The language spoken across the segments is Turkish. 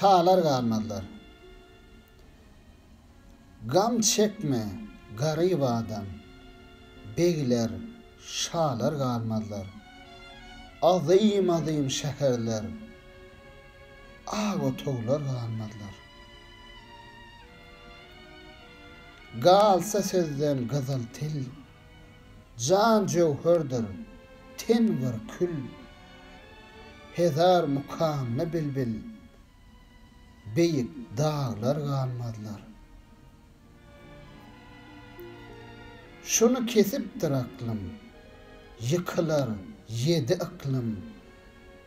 şalar galmadylar. Gam çekme, garib adam. Beyler, şalar galmadylar. Azim azim şäherler. Ago toglar galmadylar. Galsa sözden gazal til. Can jewherdir. Ten var kül. Hezar mukam ne bilbil. Beyik dağlar galmadylar. Şunu kesipdir aklım. Yıkılar yedi aklım.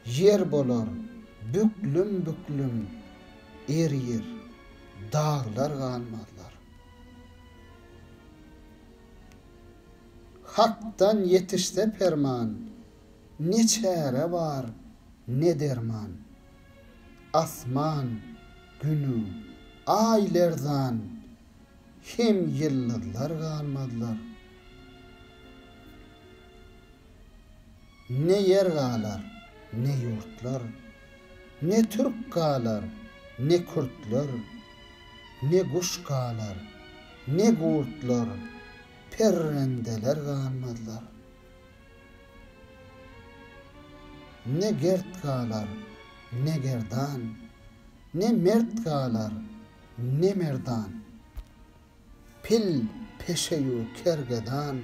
Yer bolar büklüm büklüm. Eriyir dağlar galmadylar. Hak'tan yetişte perman. Ne çare var, ne derman. Asman, günü, aylerdan hem yıllar galmadylar. Ne yer galar, ne yurtlar, ne Türk galar, ne Kürtler, ne kuş galar, ne gurtlar, perrendeler galmadylar. Ne gert galar, ne gerdan, ne mert galar, ne merdan. Pil peşeyu kergedan,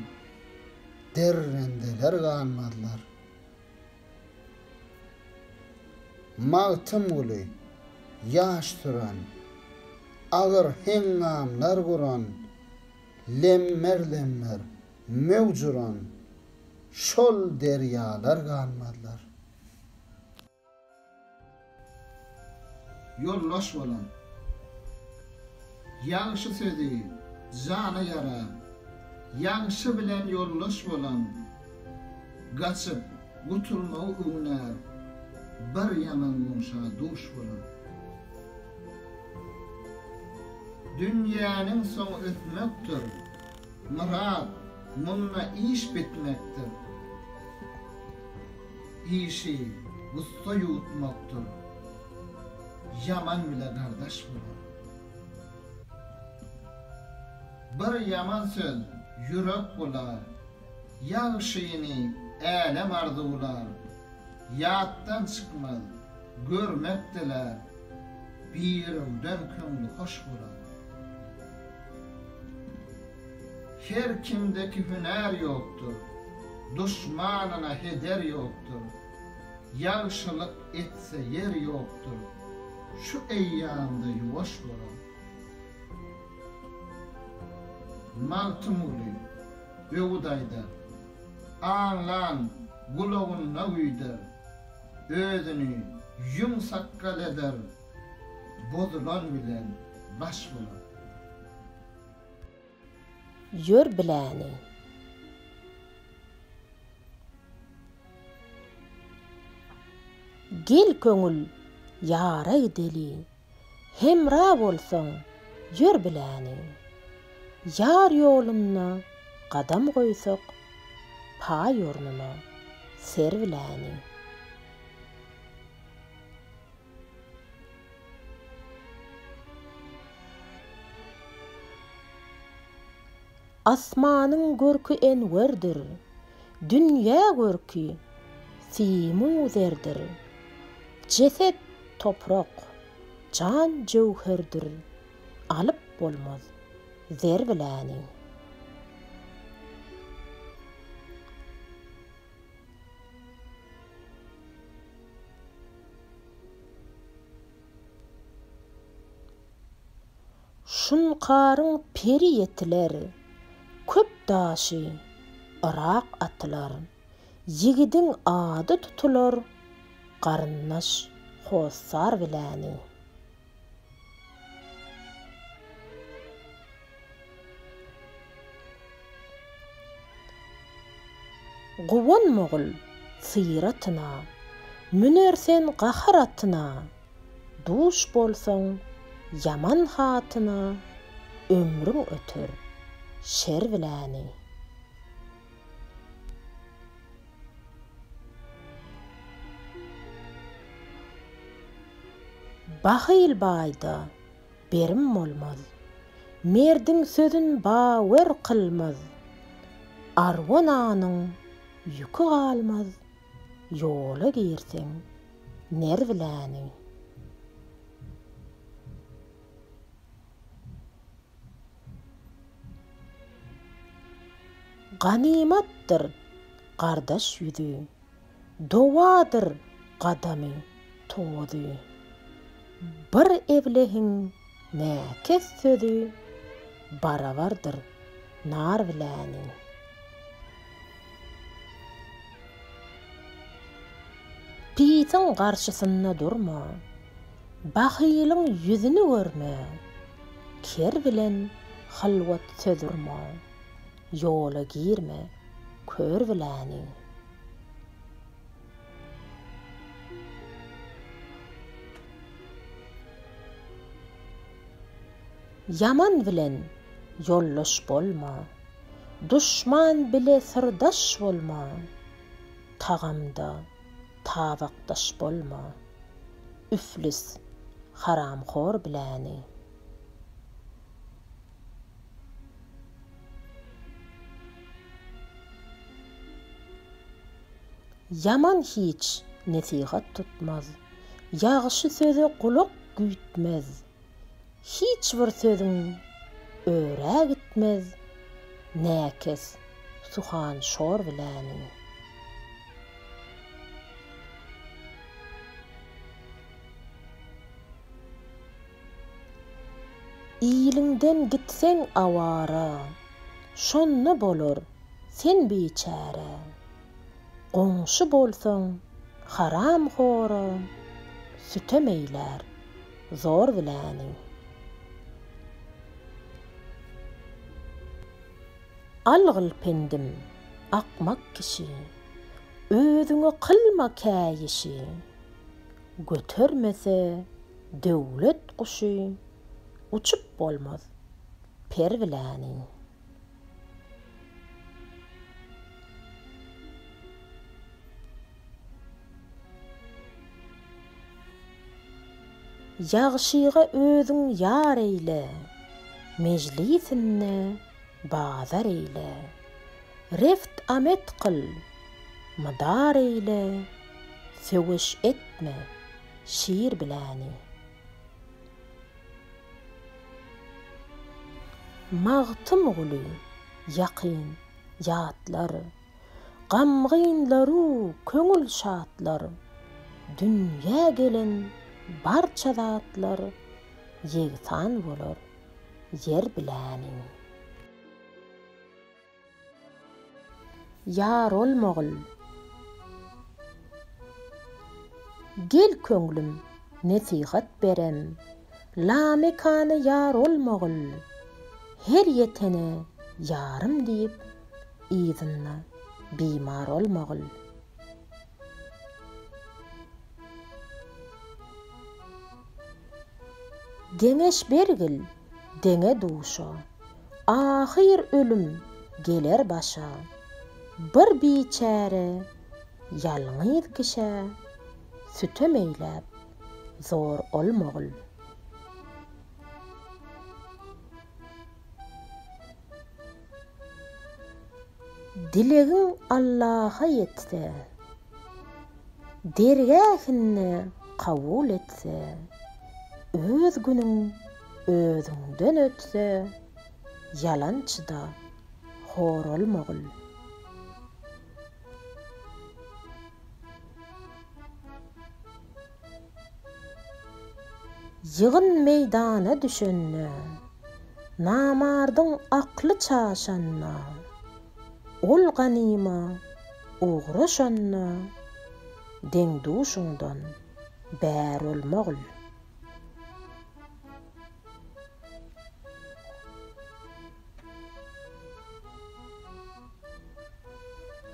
derrendeler galmadylar. Mağtım uly, yaş turan, ağır hengamlar guran, lemmer lemmer, mevcuran, şol deryalar galmadylar. Yollaş bolan, Yanşı sözi, jana yara, yanşı bilen yollaş bolan, gaçıp, gutulma uğunar, bir yaman muşa duş bolan. Dünyanın sonu ötmektir, murad, munna iş bitmektir. İşi, gusta yutmaktır, yaman bile kardeş bolan. Bir yaman söz yürek bular, yağşıyını elem arzular, yattan çıkmaz, görmektiler, birimden könglü hoş bular. Her kimdeki hüner yoktur, düşmanına heder yoktur, yağşılık etse yer yoktur, şu eyyamda yuvaş bular. Maltumuli, Beudayda, Anlan, Gulogun Navuyda, Ödünü yumsakkal eder, Bozulan bilen baş bulan. Yör biläni. Gel köngül yaray deli, hemra bolsaň, yör biläni. Yar ýoluna gadam goýsak, pa ýornuna ser biläni. Asmanın görkü enverdir, dünya görkü simu zerdir. Ceset топырақ, жан жөғірдір, алып болмаз, зер біләнің. Шынқарың пері етілер, көп дашы, ұрақ атылар, егідің ады тұтылар, қарыннаш. hossar biläni. Guwan mogul sıýratyna, münersen gaharatına, duş bolsaň yaman hatyna ömrüň ötür, şer biläni. Bahil bayda, berim olmaz. Merdin sözün bawer kılmaz. Arwananyň yükü galmaz. Yola girsen, nervläniň. Ganimatdyr gardaş ýüzü. Dowadyr gadamy tozy. bir evlehin näkes sözü baravardır nar bilänin. Piýtin garşysynda durma. Bahylyň ýüzüni görme. Ker bilen halwat södürme. Ýola girme. Kör bilänin. yomon bilan yo'ldosh bo'lma dushman bile sirdosh bo'lma tag'amda taviqdosh bo'lma iflis haramxo'r bilani yomon hech nasihat tutmaz yaxshi so'zi quloq kuyutmaz hiç bir sözüm öre gitmez näkes suhan şor bilen İyilinden gitsen avara, şonnu bolur, sen biçare. Qoňşy bolsaň, haram xora, sütemeyler, zor biläniň. algyl pendim, akmak kişi, özüňe kılma käýişi, götürmese döwlet guşy, uçup bolmaz, pervilani. Yağşyga özüň yar eyle, mejlisinne bazar eyle, reft amet qıl, madar eyle, söwiş etme, şiir bilani. Mağtım gülü, yaqin, yatlar, gamgynlaru, köngül şatlar, dünýä gelin, barça zatlar, yegtan bolar, yer bilänin. Yar olmagul. Gel köňlüm, nesihat berem. La mekany yar olmagul. Her yetene yarım diýip izinna bimar olmagul. Geňeş bergil, deňe duşa. Ahir ölüm geler başa. бір бейчәрі ялғыз кіші сүті мейләп зор ұлмұғыл Дилегің аллаға етті дерге хінні қауыл етсі өз күнің өзіңден өтсі Яланчыда хор ұлмұғыл Yığın meydana düşenni, namardyň akly çaşanna, ol ganima, uğraşanna, deň duşundan bär olmagul.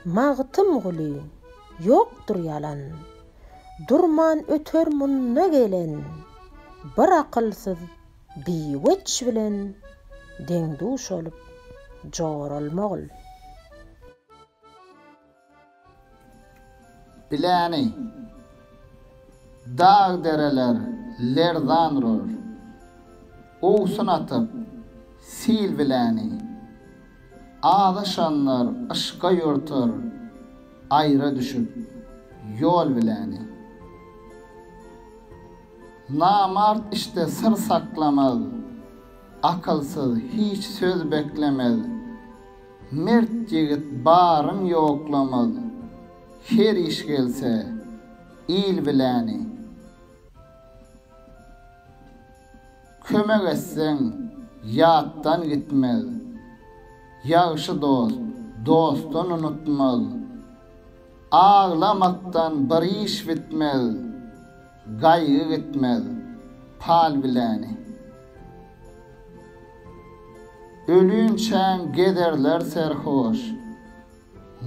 Mağtım guli, yoktur yalan, durman ötör munna gelen, bir akylsyz biwetch bilen deňduş olup joralmagul. Bilani dağ dereler lerdan ror. oğsun atıp sil bilani. Ağlaşanlar ışka yurtur, ayra düşüp yol bilani. Namart işte sır saklamaz. Akılsız hiç söz beklemez. Mert jigit barın yoklamaz. Her iş gelse il bilani. Kömek etsen yattan gitmez. Yağışı dost, dostun unutmaz. Ağlamaktan bir iş bitmez. Gaygı gitmez. Pal bilani. Ölünçen gederler serhoş.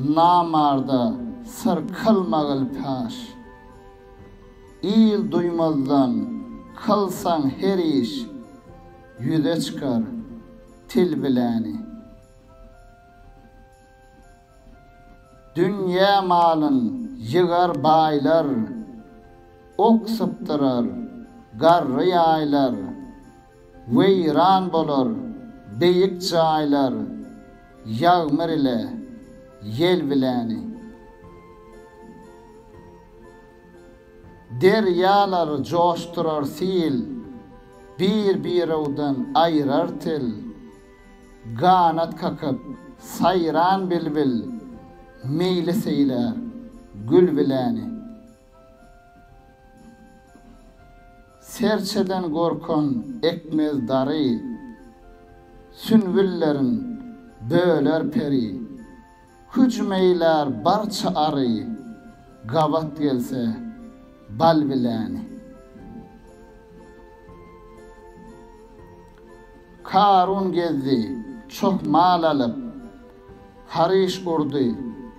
Namarda sır kılmagıl paş. İl duymazdan kılsan her iş. Yüze çıkar til bilani. Dünya malın yıgar baylar. ok oksypdyrar, garry ýaylar, weýran bolur, beýik çaýlar, ýagmyr ile yel bileni. Deryalar coşturar sil, bir bir awdan ayrar til, ganat kakıp, sayran bilbil, meyli seyler, gül bileni. Serçeden gorkon ekmez darı, Sünvüllerin böler peri, Hücmeyler barça arı, Gavat gelse bal bilani. Karun gezdi, çok mal alıp, Hariş urdu,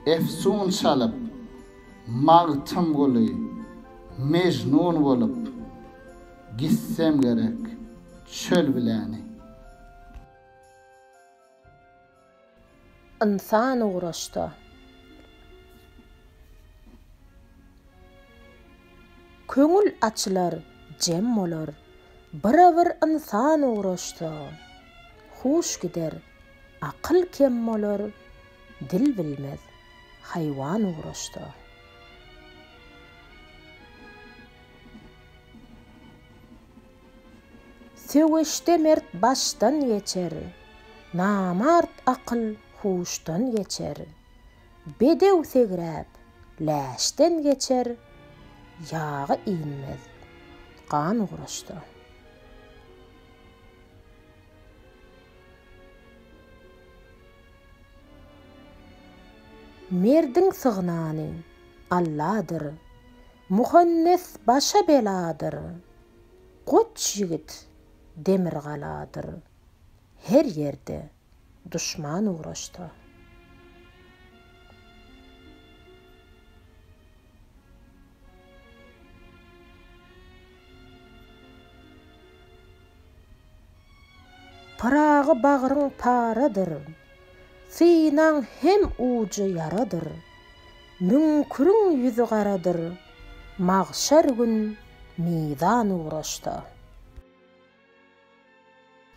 efsun çalıp, Mağtım gulu, mecnun bolup, gitsem gerek çöl bileni. Insan uğraştı. Köngül açılar, cem olar. Biravir insan uğraştı. Huş gider, akıl kem olar. Dil bilmez, hayvan uğraştı. сөгішті мерт баштан кечер намарт ақыл хуштан кечер бедеу сегрәп ләштен кечер яғы инмез қан құрышты мердің сығынаны алладыр мұханнес баша беладыр. Қоч жігіт demir galadır. Her yerde düşman uğraştı. Parağı bağırın paradır. Sinan hem ucu yaradır. Münkürün yüzü qaradır. Mağşar gün meydan uğraştı.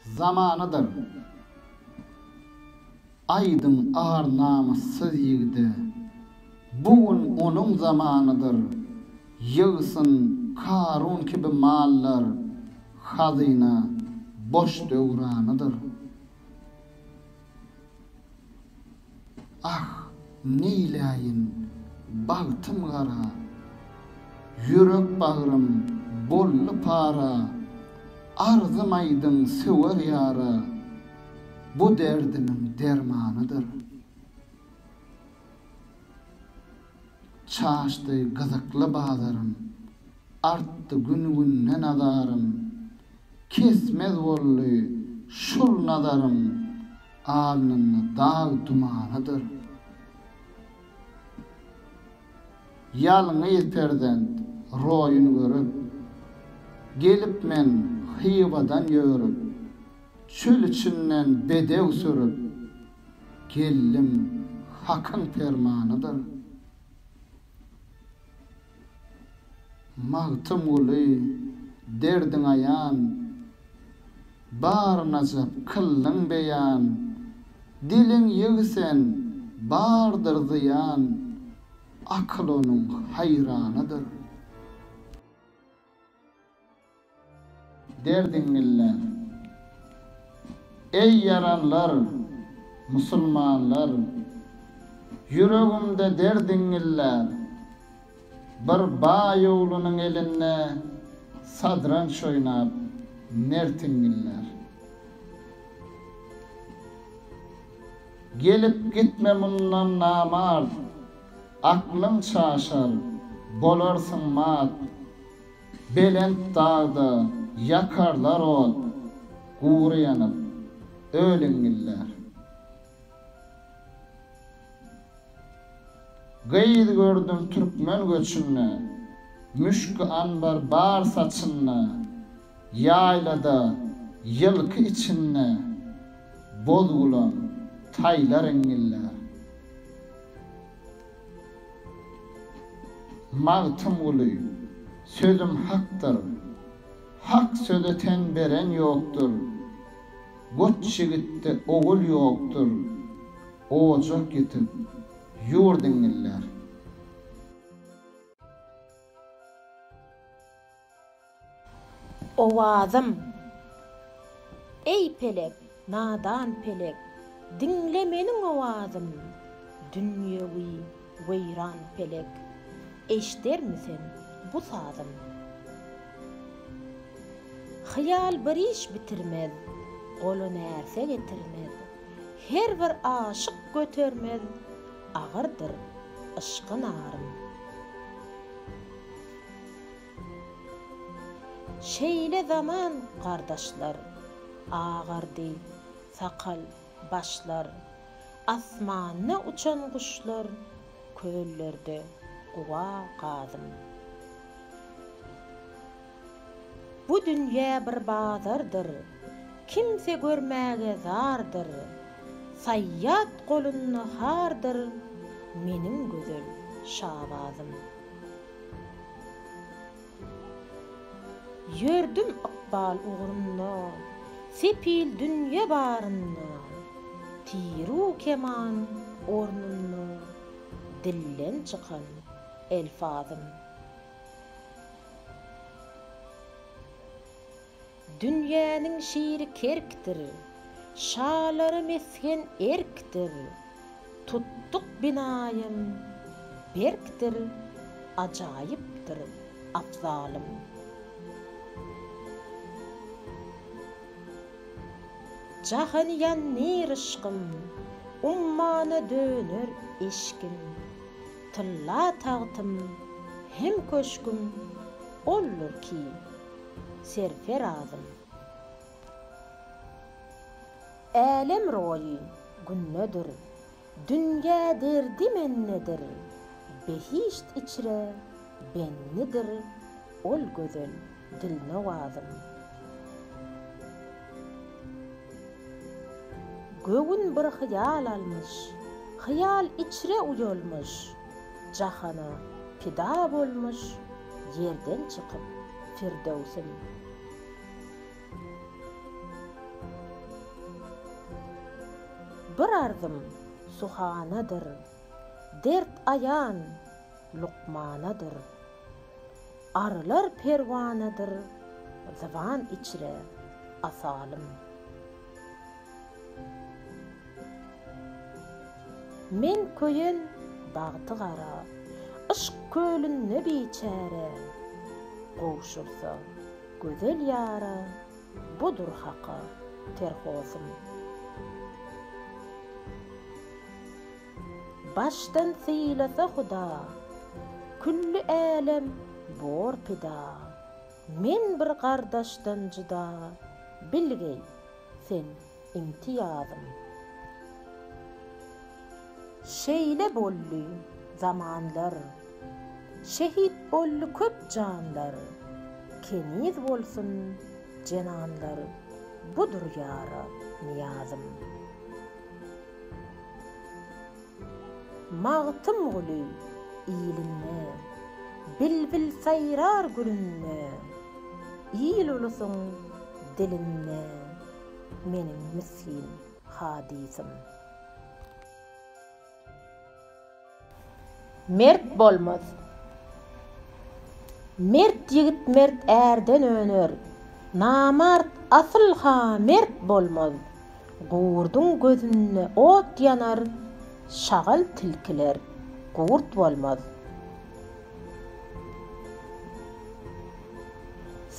Zamanıdır. Aydın ağır namussuz yigdi. Bugün onun zamanıdır. Yığsın Karun gibi mallar. Hazina boş dövranıdır. Ah neylayin bagtım gara. Yürek bağrım bollu para. Arzymaydın söwer yara. Bu derdimin dermanıdır. Çaştı gızıklı bağlarım. Arttı gün günnen adarım. Kesmez bollu şul nadarım. Alnın dağ dumanıdır. Yalnı yeterden royunu görüp, gelip men hıybadan yörüp, çöl içinden bedev sürüp, gellim hakın fermanıdır. Mağtım ulu derdin ayan. Bar nazap kıllyň beyan. Dilin ýygsen bardyr ziyan. Akıl onun derdinler ey yaranlar musulmanlar yüregimde derdinler bir bağ yolunun eline sadran şoynap nertingiller gelip gitme mundan namar aklım çaşar bolarsın mat. Belent dağda yakarlar ol guğru yanıp ölüngiller Gıyyd gördüm Türkmen göçünne Müşkü anbar bar saçınna Yaylada yılkı içinne Bozgulan taylar engiller. Mağtım uluy Sözüm haktır Hak sözeten beren yoktur. Goç şigitte oğul yoktur. Oğucuk gitip yurdingiller Ovazım. Ey pelek, nadan pelek Dinle menin ovazım. Dünyevi veyran pelek Eşder misin bu sazım Hıyal bir iş bitirmez, golu närse getirmez. Her bir aşık götürmez, ağırdır ışkın ağrım. Şeyle zaman kardeşler, ağardy, sakal, başlar, asmanna uçan kuşlar, köllerde, uva qazım. Bu dünya bir bazardır. Kimse görmäge zardır. Sayyat golunna hardır. Menim gözel şabazım. Yördüm akbal uğrunna. Sepil dünya barınna. Tiru keman ornunna. Dillen çıkan elfazım. Dünýäniň şiiri kerkdir Şalary mesken erkdir Tuttuk binayım Berkdir Ajaýypdyr Afzalym Jahan yan nirışkım Ummana döner eşkim Tılla tağtım Hem köşküm Olur ki سيرفيراد Alem royi günnedir, dünge derdi mennedir, behişt içre bennidir, ol gözül dilne vazım. Göğün bir hıyal almış, hıyal içre uyolmuş, cahana pida bolmuş, yerden çıkıp firdevsin. Bir ardım suhanadır, dert ayan lukmanadır, Arılar pervanadır, zıvan içre asalım. Men köyen dağtı gara, ışk kölün ne biçare, Qoğuşursa Gözel yara Budur haqa terhosum Baştan silasa huda Kulli alem bor pida. Men bir qardaşdan juda Bilgey sen imtiyazım. Şeýle bolly zamanlar şehit bollu köp canlar, keniz bolsun cenanlar, budur yara niyazım. Mağtım gülü iyilinne, bilbil sayrar gülünne, iyil ulusun dilinne, menin miskin hadisim. Mert bolmaz. мерт егіт мерт әрден өнер намарт асылға мерт болмаз. қуырдың көзіне от янар шағал тілкілер қуырт болмаз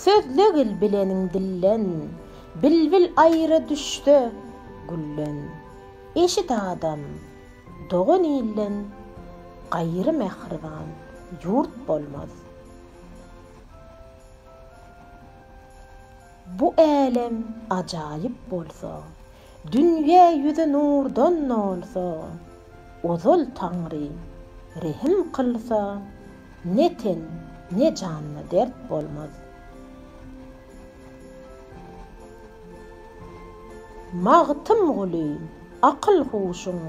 Сөзлігіл біленің диллен білбіл айры дүшті гүллен ешіт адам доғын иіллен қайры мәхірван юрт болмаз Bu elem acayip bolsa, dünya yüzü nurdan olsa, ozul tangri rehim kılsa, ne ten ne canlı dert bolmaz. Mağtım gülü, akıl huşun,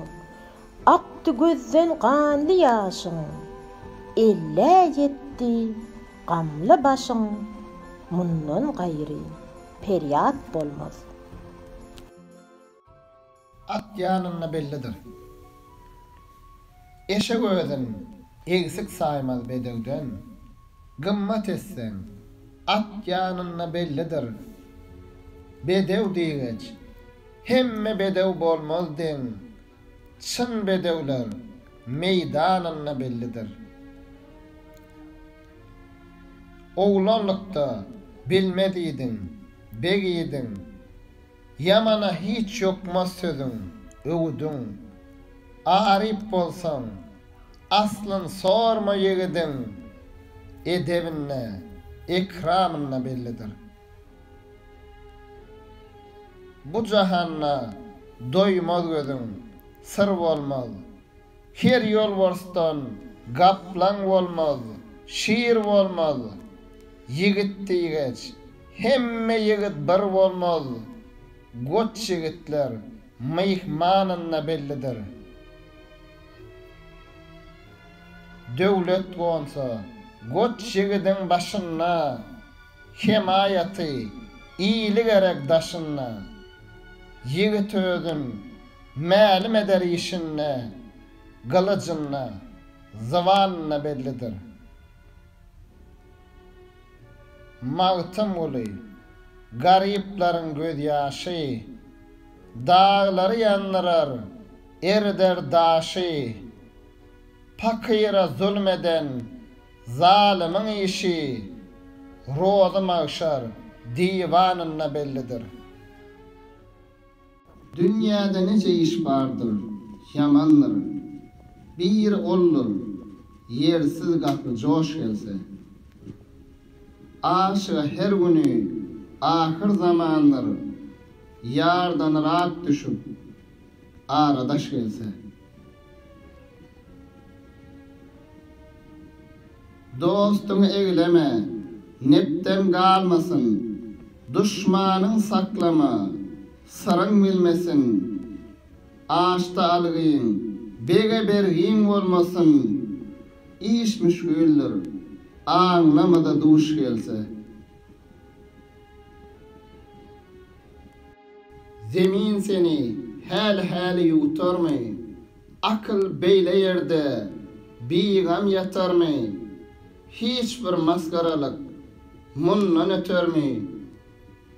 aktı gözden kanlı yaşın, elle yetti, gamlı başın, mundan gayri, peryat bolmaz. At yanına bellidir. Eşe gözün eksik saymaz bedevden. Gımmat etsen at yanına bellidir. Bedev diýgeç hemme bedev bolmaz den. Çyn bedewler meýdanyna bellidir. Oğlanlıkta bilmediydin, begiydin, Yamana hiç yokmaz sözün, övdün. Arif bolsan, aslın sorma yigidin, edevinne, ikramınna bellidir. Bu cahanna doymaz gözün, sır bolmaz. Her yol borstan, gaplan bolmaz, şiir bolmaz. Yigit diýgeç, hemme yigit bir bolmaz. Goç yigitler meyhmanynna bellidir. Döwlet bolsa, goç yigidin başynna himayaty, iýlik gerek daşynna. Yigit özün mälim eder işinne, galıcynna, zavanna bellidir. Mağtım uly, gariplerin göz ýaşy, dağları yandırar, erder daşy, pakira zulmeden, zalimin işi, rozu mağşar, divanına bellidir. Dünyada nece iş bardır, yamandır, bir olur, yersiz kapı coş gelse, aşığı her günü ahir zamanlar yardan rahat düşüp aradaş gelse. Dostunu eyleme, nepten kalmasın, düşmanın saklama, sarın bilmesin, ağaçta algıyın, bege bergin olmasın, iş müşgüldür, anlamada duş gelse. Zemin seni hel hali yutar mı? Akıl beyle yerde bir gam yatar mı? Hiç bir maskaralık munnan öter mi?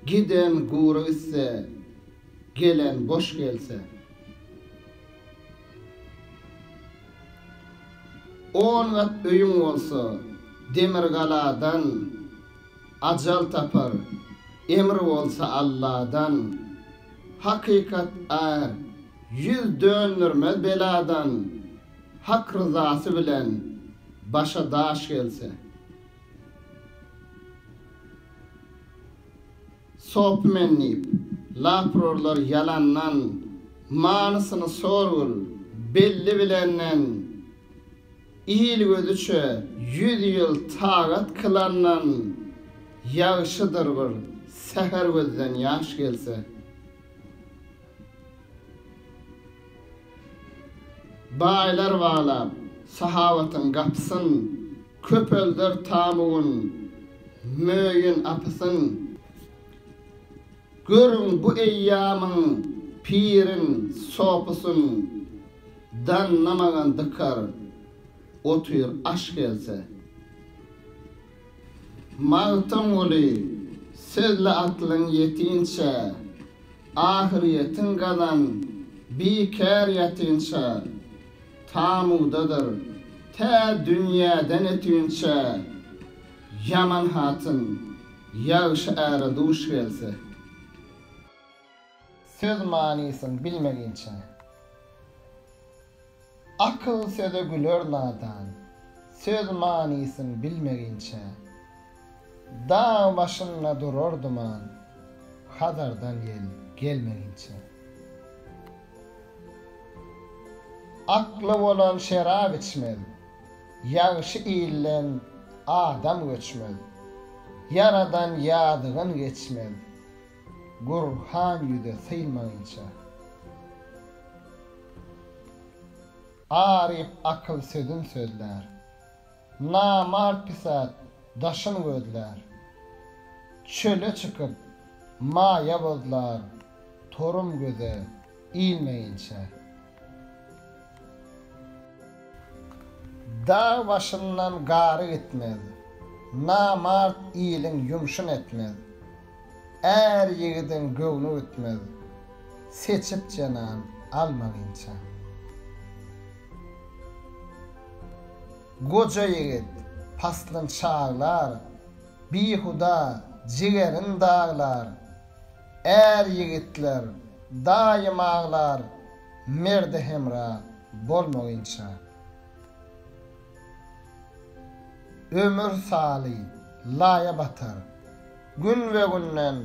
Giden guru ise gelen boş gelse. On gat öyün olsa demir galadan acal tapar emir olsa Allah'dan hakikat er yüz dönürmez beladan hak rızası bilen başa daş gelse. Sop mennip laprorlar yalandan manısını sorul belli bilenden İyil gözüçe yüz yıl tağat kılandan yağışıdır bir seher gözden yaş gelse. Baylar valap, sahavatın kapsın, köp öldür tamuğun, möýün apysyn. Görün bu eýýamyň pirin sopusyn danlamagan dıkar otur aş gelse. Mağtam oli sözle atlın yetinçe ahiriyetin galan bi kär yetinçe tamudadır te dünyadan etinçe yaman hatın yağış ära duş gelse. Söz manisin bilmeginçe. Akıl söze gülör nadan, söz manisin bilmeginçe. Dağ başına durur duman, hadardan yel gelmeginçe. Aklı olan şerab içmel, yağışı iyilen adam göçmel, yaradan yadığın geçmel, gurhan yüde sıyılmayınca. Arif akıl sözün sözler. Namar pisat daşın gödler. Çöle çıkıp maya bozlar. Torum göze ilmeyince. Dağ başından garı gitmez. Namart iyilin yumşun etmez. Er yiğidin gövnü ütmez. Seçip canan almayınca. goca yigit paslın çağlar bihuda jigerin dağlar er yigitler daim ağlar merde hemra bolmoginça ömür sali laya batar gün ve günnen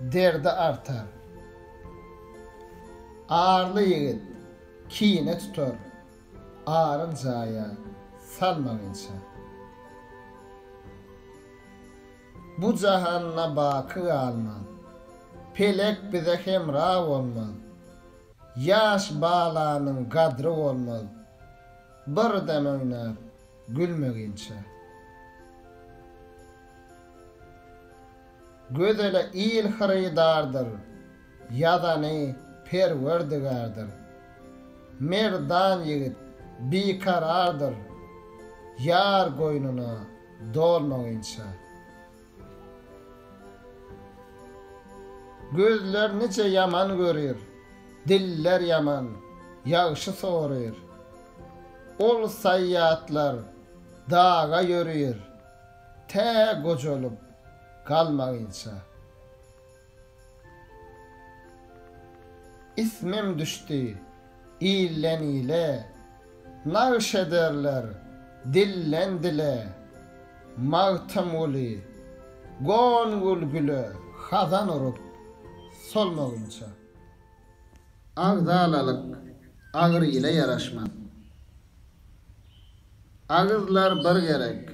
derdi artar. Ağırlı yigit kiyine tutar ağrın zaya salmayınca. Bu cahanna bakı alma, pelek bize hemra olma, yaş bağlanın kadrı olma, bir demeyna gülmegince. Gözele il hırıdardır, ya da ne perverdigardır. Merdan yigit karardır. Yar goynuna dolmayınca. Gözler nice yaman görür. Diller yaman, yağışı soğurur. Ol sayyatlar dağa yürüyür. Te gocolup kalmayınca. İsmim düştü, ilen ile, Nağış ederler, dillen dile, Mağtam uli, gongul gülü, Hazan urup, solmayınca. Ağdalalık, ağır ile yaraşmaz. Ağızlar bir gerek,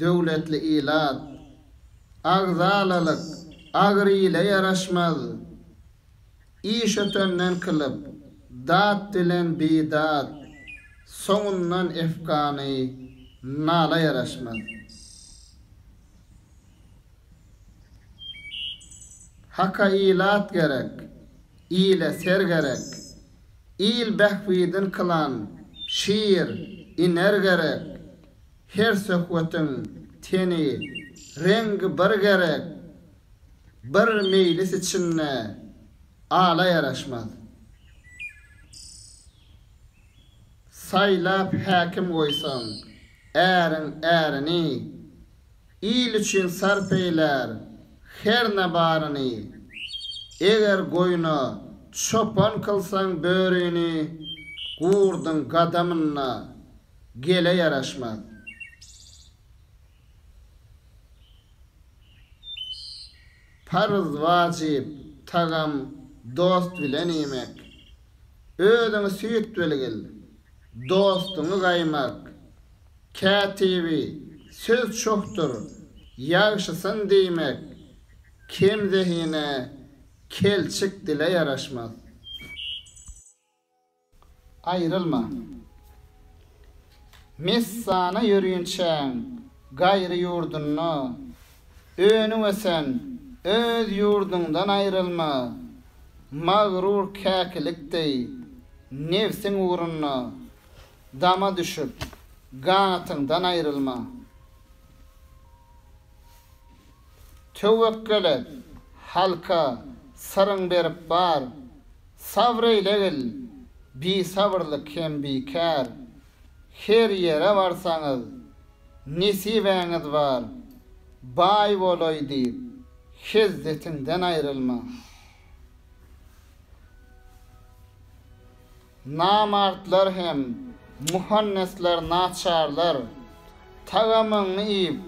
dövletli ilat, Ağzalalık, ağır ile yaraşmaz. İş ötönden kılıp, dat dilen bidat, soňundan efkany nala yaraşmaz. Haka ilat gerek, ile ser gerek, il behvidin kılan, şiir, iner gerek, her söhvetin teni, rengi bir gerek, bir meylis içinne, ala yaraşmaz. saylap häkim goýsan, ärin ärini il üçin sarpeler her ne barany. Eger goýuna çopan kılsan böreğini Gurdun gadamına Gele yaraşmaz Parız vacip Tagam Dost bile nimek Ödünü süyüt bölgil dostunu gaymak, katibi, söz çoktur, yağışısın deymek, kim zehine, kelçik dile yaraşmaz. Ayrılma. Missana yürüyünçen, gayrı yurdunna, önü ve sen, öz yurdundan ayrılma, mağrur kakilik dey, nefsin uğrunna, dama düşüp ganatından ayrılma. Tevekkül et, halka sarın berip bar, sabreyle bi sabırlı kem bi kär. Her yere varsanız, nesibeňiz var, bay boloy deyip, hizzetinden ayrılma. Namartlar hem, muhannesler naçarlar tagamyny iyip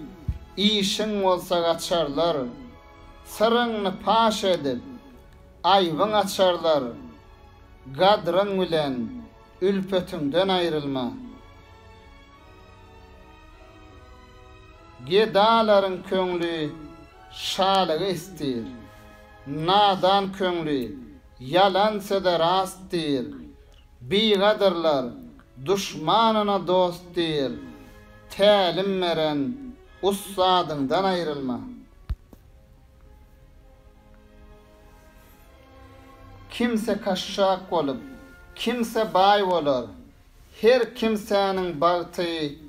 işin bolsa açarlar, sırrını paş edip ayvın açarlar. Gadrın bilen ülpetinden ayrılma Gedaların köňlü şalığı istir. Nadan köňlü yalan seda bi Bigadırlar düşmanına dost değil, təlim meren ussadından ayrılma. Kimse kaşşak olup, kimse bay olur, her kimsenin bağtıyı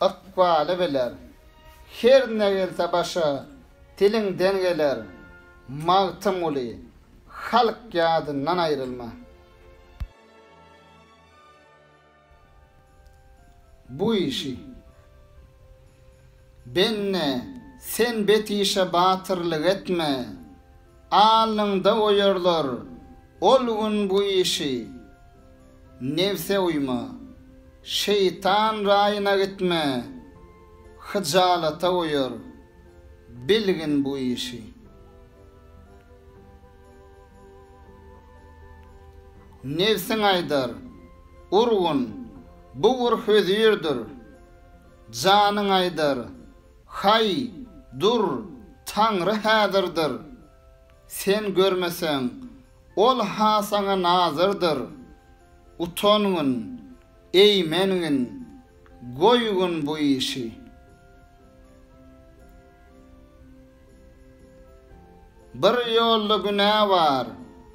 akvalı biler, her ne gelse başa dilinden geler, mağtım uli, halk yadından ayrılma. bu işi. Benne sen betişe batırlık etme. Alnında oyurlar. Olgun bu işi. Nefse uyma. Şeytan rayına gitme. Hıcalata uyur. Bilgin bu işi. Nefsin aydar. Urgun. Bu vur hüzürdür. Canın aydır. Hay, dur, Tanrı hädirdir. Sen görmesen, ol ha sana nazırdır. Utonun, eymenin, goygun bu işi. Bir yollu günah var,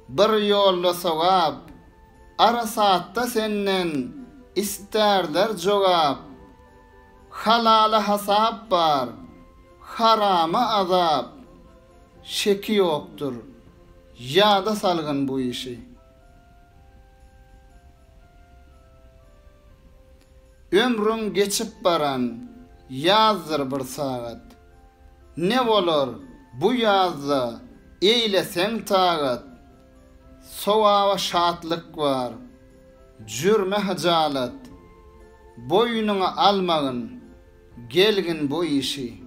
bir yollu sevap. Ara saatte senden isterler jogap. halala hasap var, harama azap, şeki yoktur, yada salgın bu işi. Ömrün geçip baran, yazdır bir saat. Ne olur bu yazda, eyle sen tağat. Sovava şatlık var, jürme hacalat, boyununa almagın, gelgin bu işi.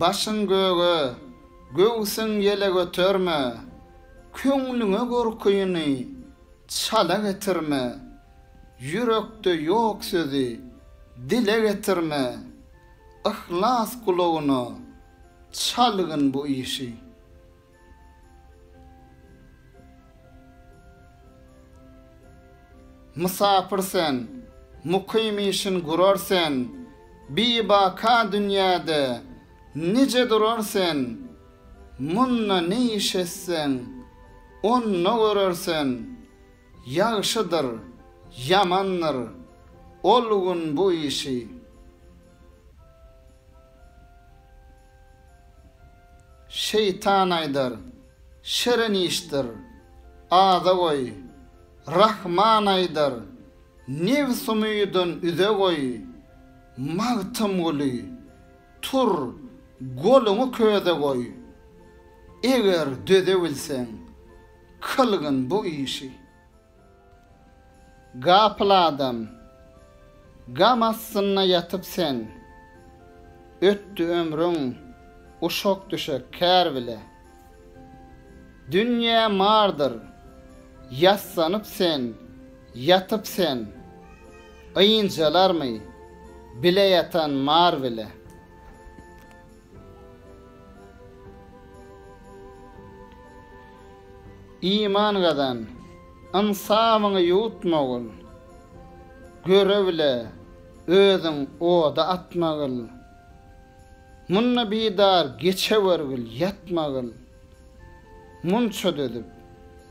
Başın göğü, göğsün yele götürme, köngülüne gorkuyunu, çala getirme, yürekte yok sözü, dile getirme, ihlas kulağını, çalgın bu işi. Musafir sen, mukim işin gurar sen, bi baka dünyada nice durar sen, munna ne iş etsen, onna gurar sen, yağışıdır, yamandır, olgun bu işi. Şeytan aydar, şerin iştir, ağda koy, Rahmanaydar, nev sumuydan üze goy, mağtım gülü, tur, golunu köze goy. Eger döde bilsen, kılgın bu işi. Gapla adam, gam aslına yatıp sen, öttü ömrün, uşok düşe kär bile. Dünya mardır, Yassanıp sen, yatıp sen, ayıncalar mı, bile yatan mar. İman gadan, ansamını yutma ol, göre bile, özüň oda atmagyl. Munna bidar geçe wergil yatmagyl. Munça dödüp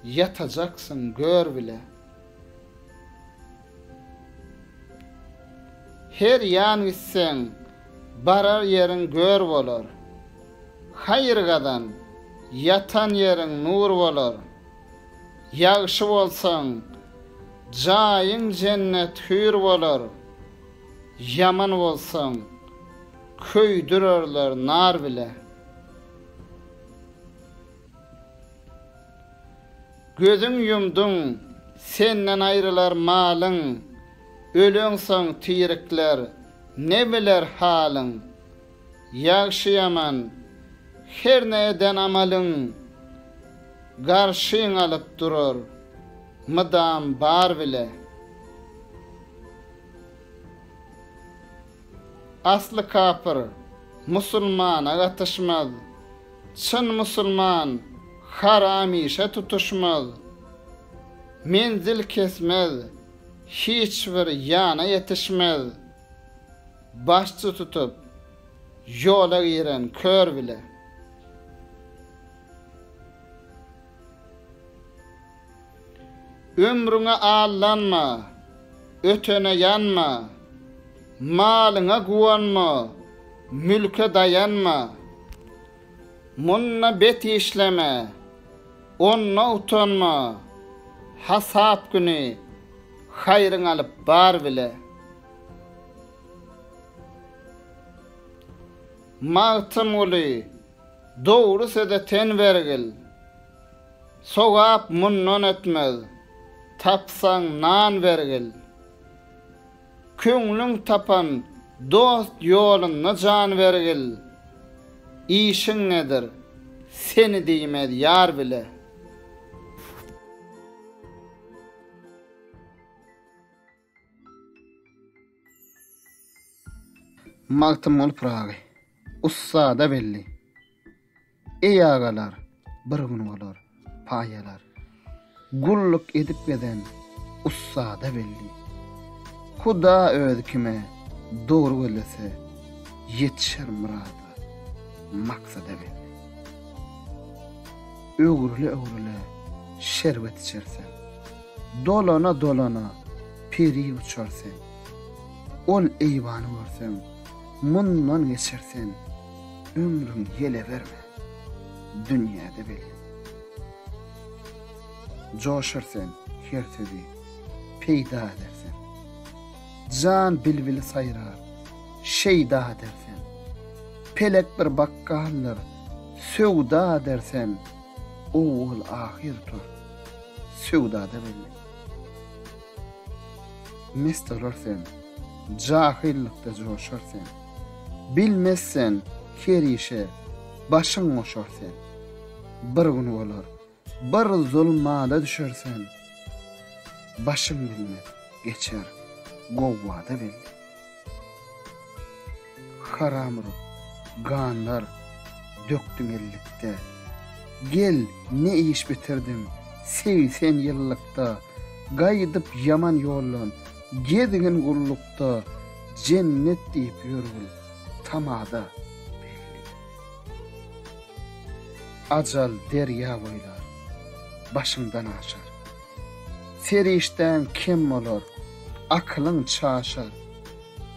yatajaksın gör bile. Her yan gitsen barar yerin gör bolar. Hayırgadan yatan yerin nur bolar. Yağşı bolsaň jaýyň cennet hür bolar. Yaman bolsaň köýdürerler nar bile. Gözüň yumdun, senden ayrılar malyň. Ölüňsoň tirikler, ne biler halyň? Ýagşy yaman, her näden amalyň garşyň alyp durar. Mydam bar bile. Aslı kapır, musulman agatışmaz. Çın musulman, haram işe tutuşmaz. Menzil kesmez, hiç bir yana yetişmez. Başçı tutup, yola giren kör bile. Ömrüne allanma, ötene yanma, malına guvanma, mülke dayanma, munna bet işleme, Onna utanma. Hasap günü hayrın alıp bar bile. Mağtım uli, doğru sede ten vergil. Sogap munnon etmez, tapsan nan vergil. Künglün tapan dost yolunna can vergil. İşin nedir? Seni diymez yar bile. Magtymol Praga. Ussa da belli. Ey agalar, bir gün bolar, payalar. Gulluk edip beden ussa da belli. Huda ödükime doğru ölese yetişer murada. Maksada belli. Öğrüle öğrüle şerbet içersen. Dolana dolana peri uçarsan. Ol eyvanı varsan. Mundan geçersen, ömrün yele verme, dünyada belli. Coşarsen, hertedi, peyda edersen, can bilbili sayrar, şeyda dersen, pelek bir bakkallar, sövda dersen, oğul ahir tur, sövda da belli. Mest olursen, cahillikte coşarsen, bilmezsen her işe başın oşarsen, bir gün olur, bir zulmada düşersen, başın bilmez, geçer, govvada belli. Haramır, ganlar, döktüm ellikte. Gel, ne iş bitirdim, sev sen yıllıkta. Gaydıp yaman yollan, gedigin gullukta. Cennet deyip yürgül, tamada belli. Acal derya boylar, başımdan aşar. Serişten kim olur, aklın çaşar.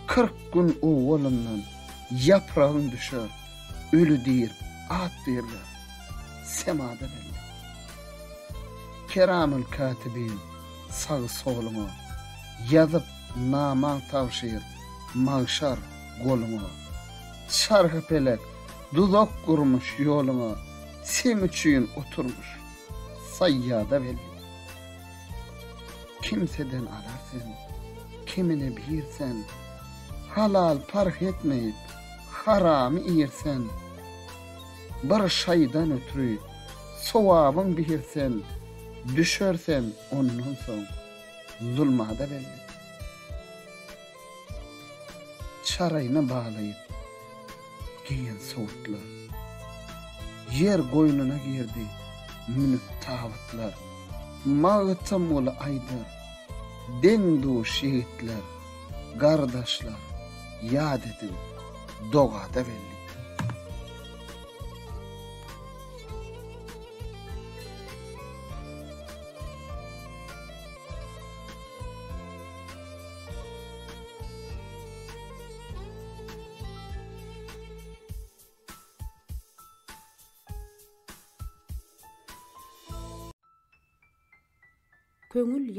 Kırk gün o olumdan yaprağın düşer. Ölü dir, at dirler. Semada belli. Keramül katibin sağ solunu yazıp naman tavşir mağşar golunu. Şarkı pelek dudak kurmuş yolunu sen üçün oturmuş sayyada belli. Kimseden ararsın, kimine bilirsen, halal fark etmeyip harami iyirsen, bir şaydan ötürü sovabın bilirsen, düşersen ondan son zulmada belli. Çarayını bağlayıp giyen soğutlar. Yer goynuna girdi, minik tavutlar. Mağıtım mola aydar, dendu şehitler, gardaşlar, yad edin, doğada belli.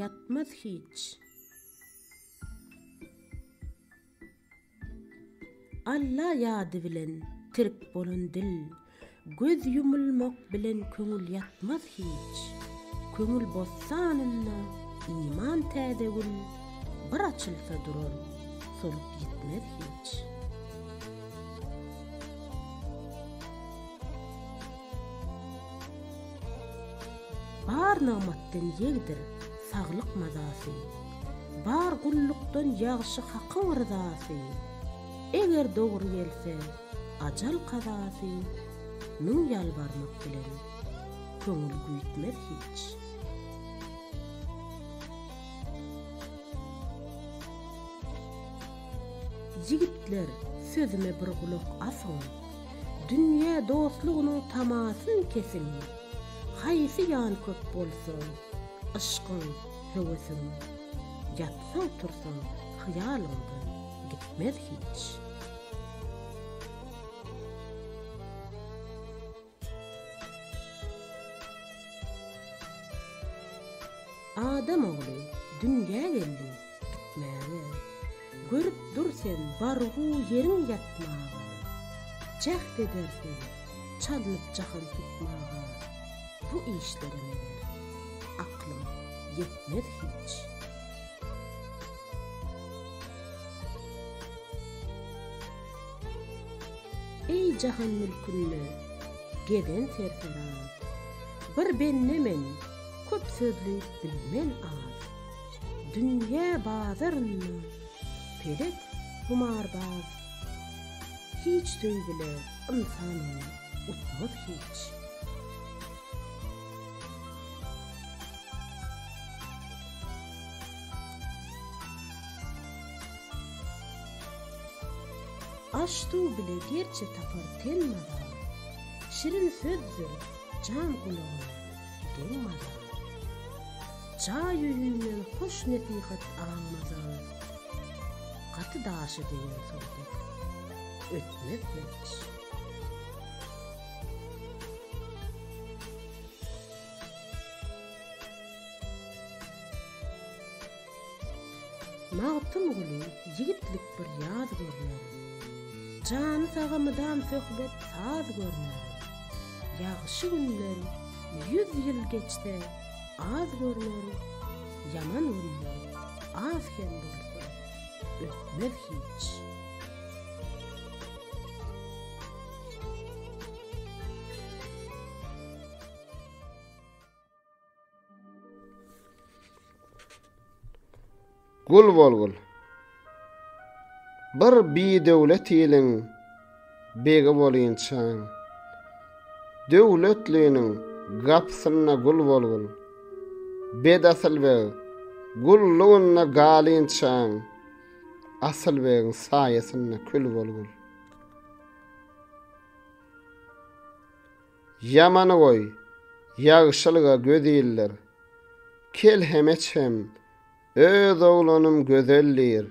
Yatmaz hiç. Allah ýady bilen tirik bolan dil, göz yumulmak bilen köngül yatmaz hiç. Köngül bossanynda iman täzegül bir açylsa durar, solup gitmez hiç. Bar namatdan yegdir saglyk mazasy. Bar gullukdan ýagşy hakyň rızasy. Eger dogry gelse, ajal kazasy. Nu ýalbarmak bilen köňül güýtmez hiç. Yigitler sözüme bir gulak asın. Dünya dostluğunun tamasın kesin. Haýsy ýan köp bolsa, Ашқын, хөөсін жатса тұрсын қиялыңды кетмес хеч адам оғлы дүнге келді кетмәлі көріп тұр сен барғу ерін жатмағы жақ дедерсің чалынып жақын тұтмағы бұл іштерімеді yetmez hiç. Ey jahan mülkünle, geden serferat, bir bennemen, köp sözlü bilmen az. Dünya bazarını, pelek humarbaz, hiç döybüle insanı utmaz hiç. Aştu bile gerçe tapar tenmada. Şirin sözdür, can kulağı, gelmada. Ça yüzünden hoş netihat almaza. Katı daşı deyin sohbet. Ötmez hiç. Mağtım gülü yigitlik bir yaz görünür. Can sağamıdan söhbet saz görünür. Yağışı günler yüz yıl geçti az görünür. Yaman günler az ken bulsa ötmez hiç. Gul bolgul. bir bi döwlet ýylyň begi bolýançan döwletliýiniň gapsyna gul bolgun bedasal we gullugyna galynçan asal we saýasyna kül bolgun Yamany goý ýagşylyga gödüýiller kel hemeçem öz oğlanım gözellir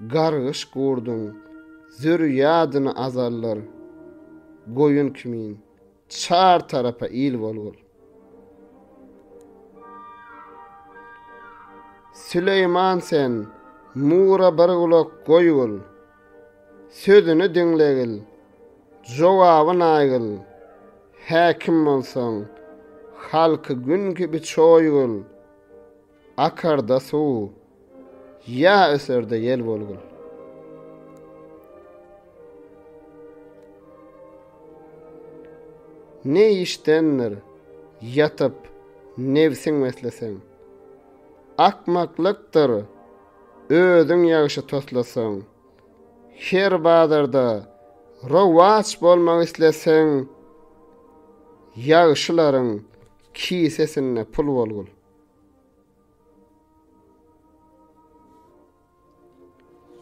gargış gurdun, zürriyadını azarlar, goyun kimin, çar tarafa il bolur. Süleyman sen, mura bir ulak goyul, sözünü dinlegil, jowabyn aygil, häkim bolsaň, halky gün gibi çoýgul, akarda suw, ya öserde yel bolgul. Ne iştenler yatıp nevsin meslesen. Akmaklıktır ödün yağışı toslasan. Her badarda rovaç bolmak islesen yağışların kisesine pul bolgul.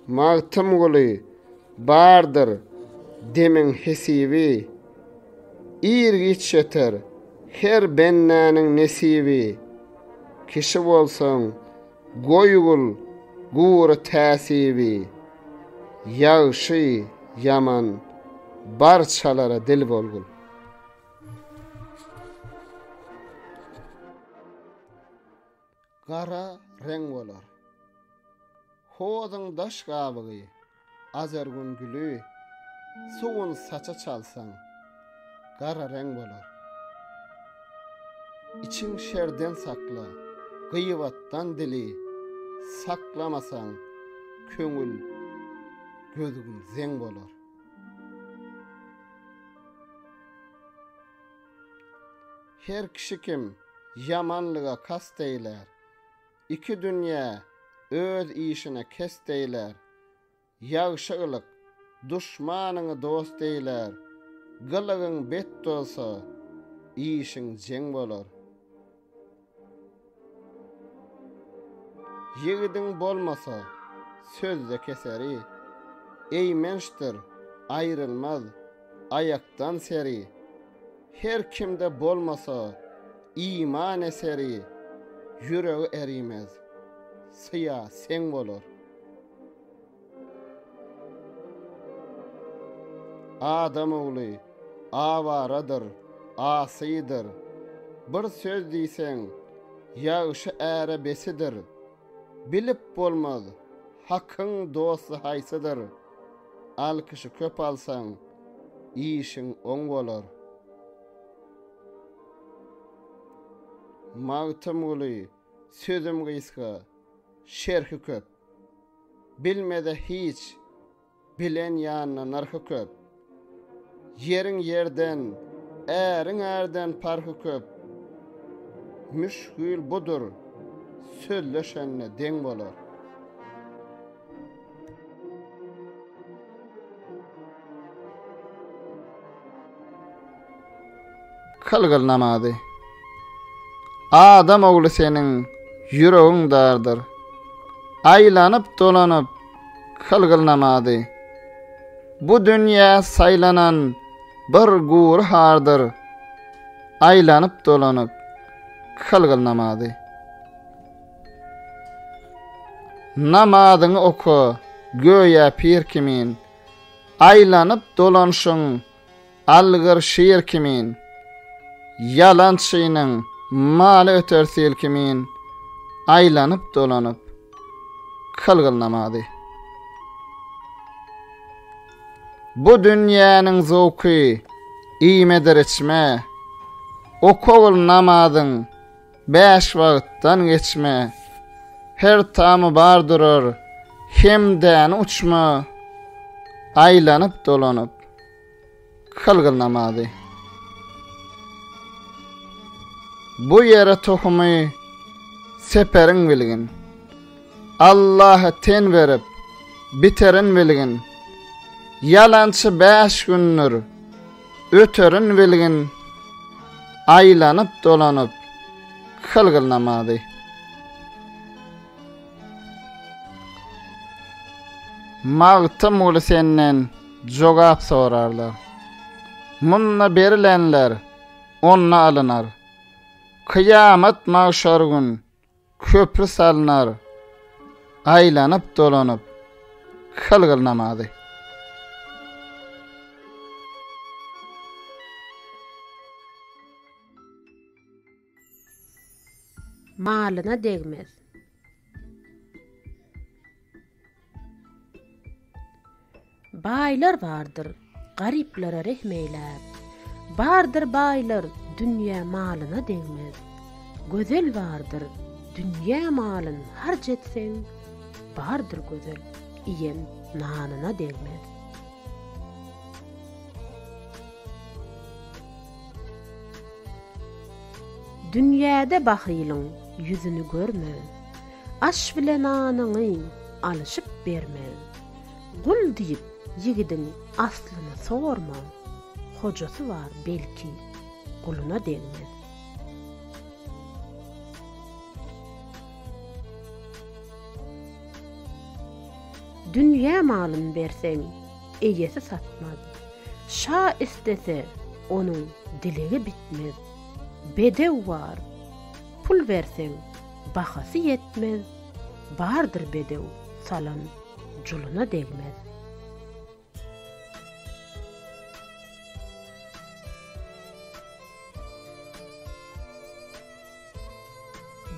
mağtım guli bardır demin hesivi irgiç şeter her bennanyň nesivi kişi bolsan goyul gur täsivi yağşy yaman barçalara dil bolgun Gara renk bolar. Hozyň daş gabygy azergun gülü suwun saça çalsaň gara reng bolar İçin şerden sakla gıyvattan dili saklamasan köngül gözün zeng bolar Her kişi kim yamanlığa kast eyler iki dünya öz işine kes deyler. Yağşılık düşmanını dost deyler. Gılığın bet dolsa işin jeng bolar Yigidin bolmasa sözde keseri. Eymenştir ayrılmaz ayaktan seri. Her kimde bolmasa iman eseri. Yüreği erimez sıya sen bolar. Adam oğlu avaradır, asıydır. Bir söz diysen, yağışı ere besidir. Bilip bolmaz, hakkın dostu haysıdır. Al köp alsan, işin on bolor. Mağtım oğlu, sözüm gıyska, şerhi köp. Bilmede hiç, bilen yanına narhı köp. Yerin yerden, erin erden parhı köp. Müşgül budur, sözleşenle den bolar. Kılgıl namadı. Adam oğlu senin yüreğin dardır. aýlanyp dolanyp kılgılnamadı. Bu dünya saylanan bir gur hardır. Aýlanyp dolanyp kılgılnamadı. Namadyny oku, göýe pir kimin, aýlanyp dolanşyň algır şiir kimin, yalançynyň maly ötersil kimin, aýlanyp dolanyp kılgınlamadı. Bu dünyanın zoku, imedir içme, okovul namadın, beş vaqtdan geçme, her tamı bardırır, hemden uçma, aylanıp dolanıp, kılgınlamadı. Bu yere tohumu seperin bilgin. Allaha ten verip biterin bilgin yalançı 5 gündür öterin bilgin aylanıp dolanıp kılgılnamadı. Mağtım ulu senden jogap sorarlar. Munna berilenler onna alınar. Kıyamet mağşar gün köprü salınar. aýlanyp dolanyp halgal namazy. Malına degmez. Baylar vardır, gariplere rehmeyler. Bardır baylar, dünya malına degmez. Gözel vardır, dünya malın harcetsen, bardır gözel, iyem nanyna degmez. Dünyada bahylyň yüzünü görme. Aş bilen anyny alışyp berme. Gul diýip ýigidin aslyny sorma. Hojasy var belki guluna degmez. Dünya malyn berseň, eýesi satmaz. Şa istese, onuň dilegi bitmez. Bedew var. Pul berseň, bahasy yetmez. Bardyr bedew, salam juluna degmez.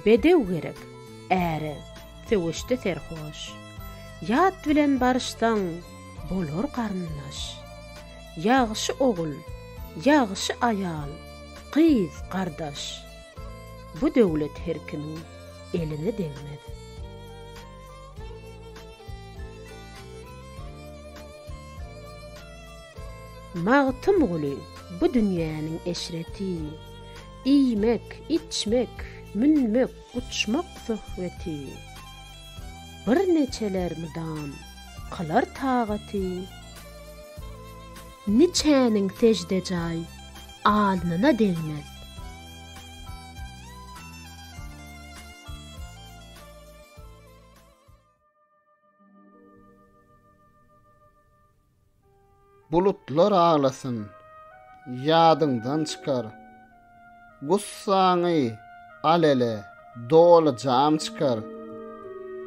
Bedew gerek, äre, sevişde serhoş. Yat bilen barıştan bolor qarınlaş. Yağışı oğul, yağışı ayal, qiz qardaş. Bu döwlet herkinin eline değmedi. Mağtım gülü bu dünyanın eşreti, iymek, içmek, münmek, uçmak sohbeti. Bir neçeler müdam, kılar tağati. Niçäniň secde jay, alnına degmez. Bulutlar ağlasın, yadından çıkar. Gussaňy alele dolu jam çıkar.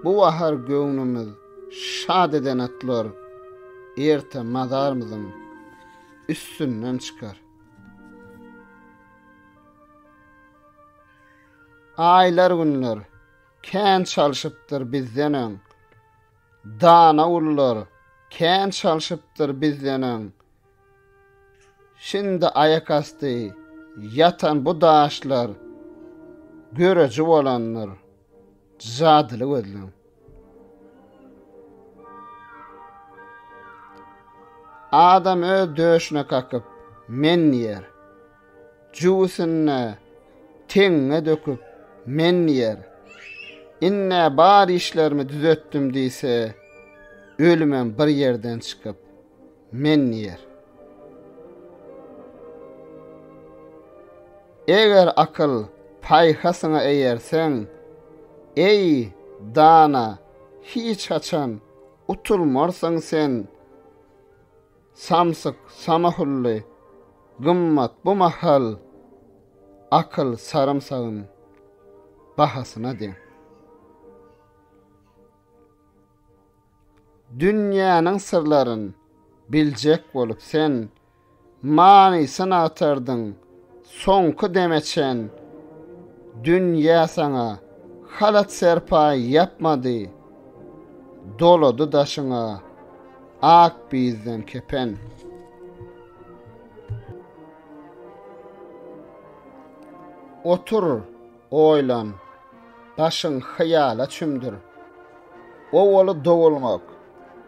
Bu wahar göwnümiz şad eden atlar erte mazarmyzyň üstünden çıkar. Aylar günler kän çalşypdyr bizden Dana ullar kän çalşypdyr bizden Şimdi ayak astı yatan bu daşlar göreci olanlar zadyly gözlem. Adam ö döşüne kakıp men yer. Juusunna teňe döküp men yer. Inne bar işlerimi düzetdim diýse ölümem bir yerden çıkıp men yer. Eger akıl payhasyna eýersen, ey dana, hiç açan utulmarsan sen, samsyk samahully, gymmat bu mahal, akıl sarımsağın bahasyna de. Dünýäniň sırlaryn biljek bolup sen, mani atardyň, sonku demeçen, dünya sana halat serpa yapmadı. Dolodu daşına ak bizden kepen. Otur, oylan, başın hayala çümdür. O olu doğulmak,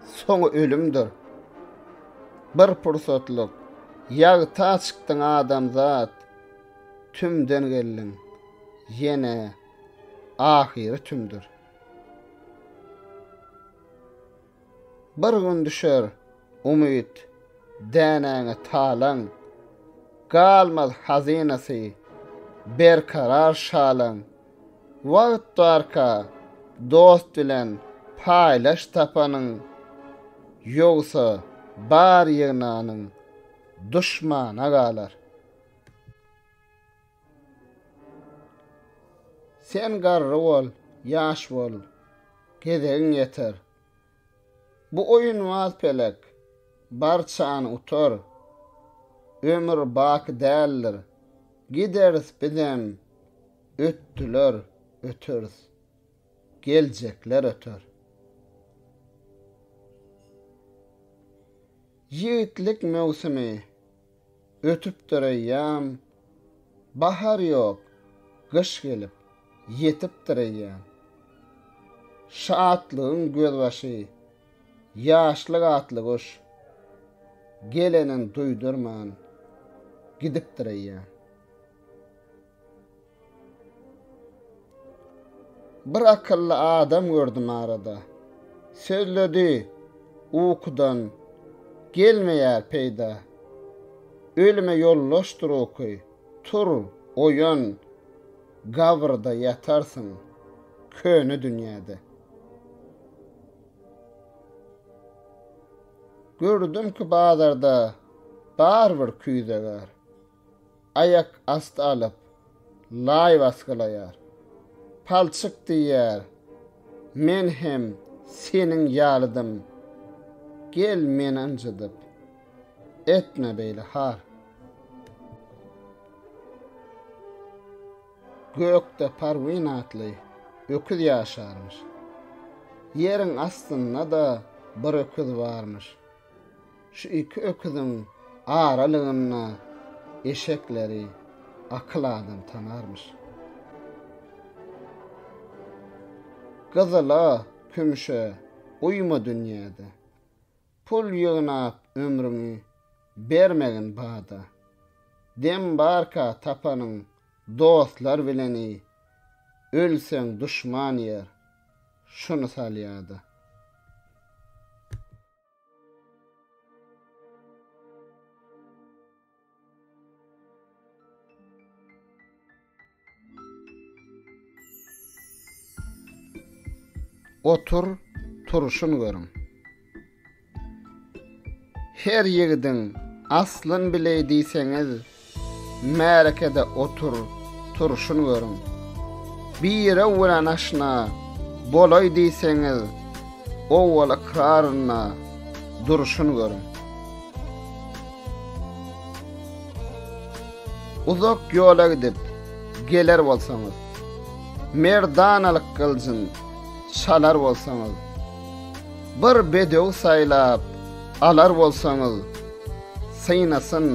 sonu ölümdür. Bir pursatlık, yağ ta çıktın adam zat, tümden gellin, yene ahiri tümdür. Bir gün düşer umit, dänäňe talan, galmaz hazinasy, berkarar şalan, wagt darka, dost bilen paylaş tapanyň, ýogsa bar ýegnanyň düşmana galar. Sen garry bol, ýaş bol, gedeň ýeter. Bu oyun waz pelek, barçan utor, ömür bak däldir, gideriz bilen, öttüler, ötürüz, geljekler ötür. Yiğitlik mevsimi, ötüp duruyyam, bahar yok, kış gelip, yetip duruyyam. Şaatlığın gözbaşı, yaşlık atlı kuş, gelenin duydurman, gidip duruyyam. Bir akıllı adam gördüm arada. Sözledi, ukudan, gelmeýär peýda. Ölüme ýollaşdyr okuy. Tur, oýan, gawrda ýatarsın. Köni dünýäde. Gördüm ki bazarda bar bir küydegar. Ayak ast alıp, lay vaskalayar. Palçık diýär. Men hem senin ýalydım. Gel men anjadyp. Etme beýle har. Gökde parwyn atly öküz ýaşarmyş. Yerin astynda da bir öküz barmyş. Şu iki öküzün aralygyna eşekleri akladan tanarmış. Gazala, kümşe, uyma dünyada. Pul yığınap ömrümü bermegin bada. Dem barka tapanın dostlar bileni, ölsen düşman yer, şunu salyada. Otur, turuşun görün. Her yigidin aslın bile diýseňiz, märekede otur, turşun görün. Bir yere aşna, bolay diyseniz, ovala kararına duruşun görün. Uzak yola gidip, geler bolsaňyz, merdanalyk kılcın, çalar bolsaňyz, bir bedew saýlap alar bolsaňyz, synasyň,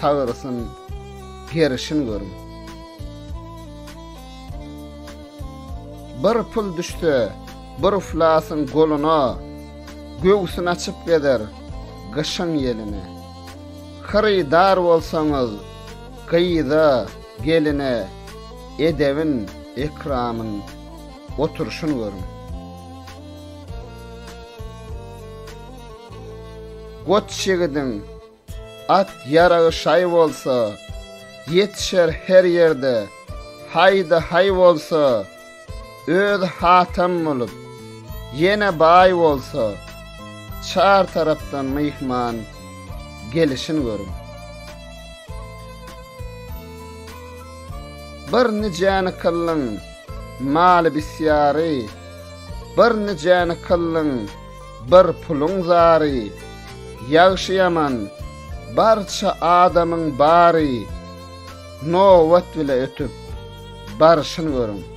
sagyrsyn, gerişin görün. bir pul düşdi, bir uflasın goluna, göğsün açıp gedir, gışın yeline. dar olsanız, kıyıda geline, edevin, ekramın, oturuşun görün. Got şegidin, at yarağı şay olsa, yetişer her yerde, hayda hay olsa, öz hatam bolup yine bay bolsa çar taraftan mihman gelişin görün. Bir nicani kıllın mal bisyari bir nicani kıllın bir pulun zari Yağşıyaman barça adamın bari no vat bile ötüp barışın görün.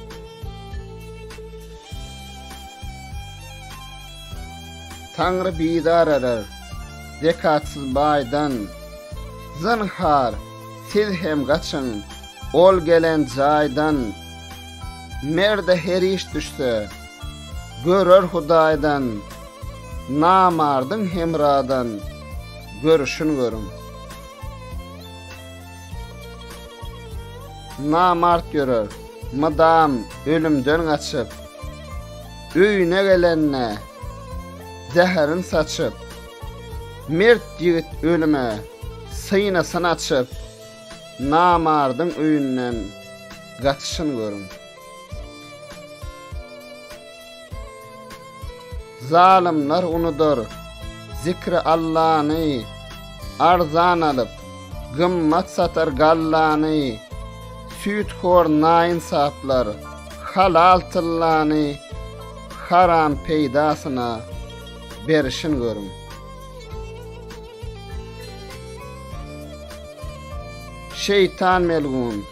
Tanrı bidar eder. Zekatsız baydan. Zınhar, siz hem kaçın. Ol gelen caydan. Merde her iş düştü. görür hudaydan. Namardın hemradan. Görüşün görün. Namart görür. Madam ölümden açıp. Üyüne gelenne zäherin saçyp mert yigit ölüme sıyna sanaçyp Namardın öýünden gaçyşyny görüm. Zalimlar unudur zikri Allah'ını arzan alıp gımmat satar gallani süt hor nain saplar halal tillani haram peydasına berişin görüm. Şeytan melgun,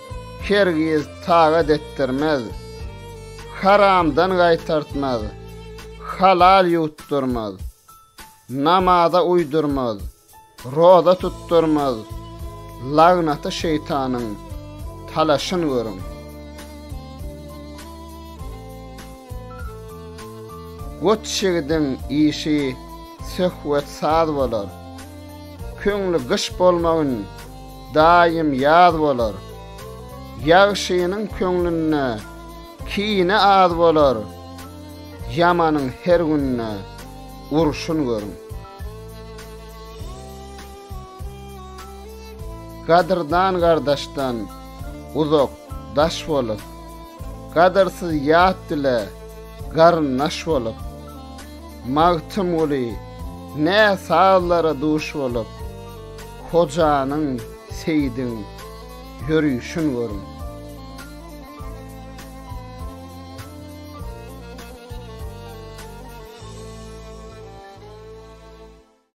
kergiz tağa dettirmez, haramdan gaytartmaz, halal yutturmaz, namada uydurmaz, roda tutturmaz, lagnata şeytanın talaşın görüm. Got şegidin işi söhwet sad bolar. Köňli gyş bolmagyn daim yad bolar. Ýagşynyň köňlüne kiýine ad bolar. Ýamanyň her günne uruşun görüm. Gadırdan gardaştan uzak daş bolup, gadarsyz ýat dile garnaş bolup, mağtım uli ne sağlara duş bolup hocanyň seýdin yürüýüşün görüm